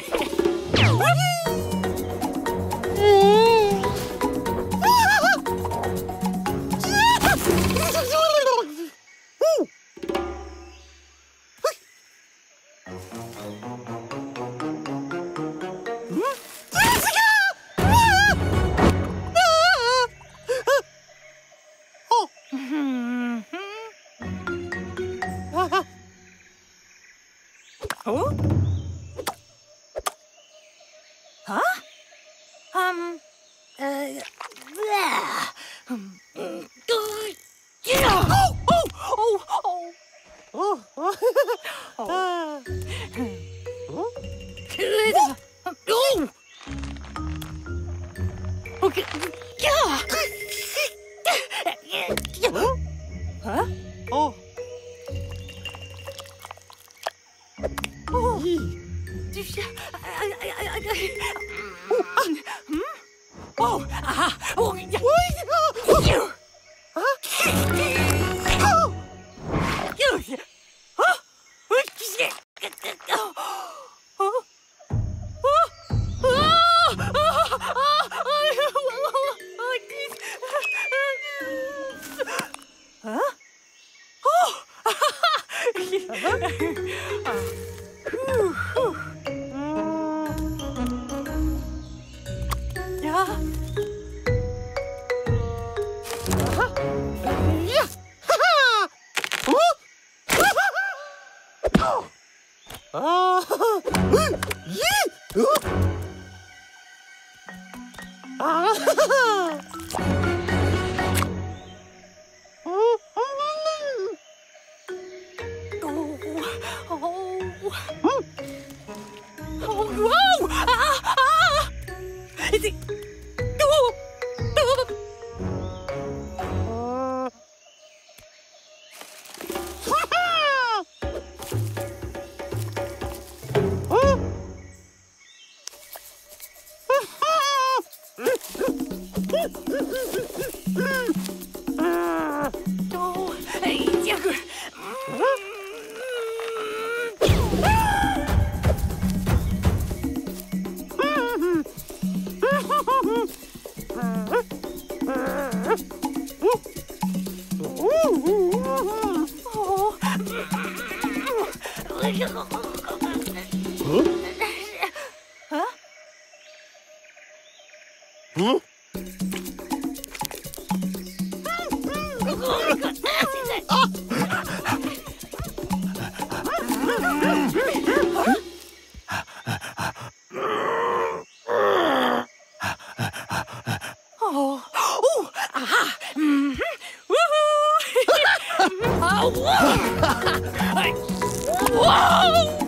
Oh? oh! Huh? Oh. Oh. Hmm? Oh. Oh. Oh. Oh. Ah! Oh. hmm. Oh, whoa! Ah, ah! Is it... Huh? Huh? Whoa!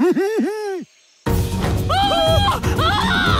ah! Ah!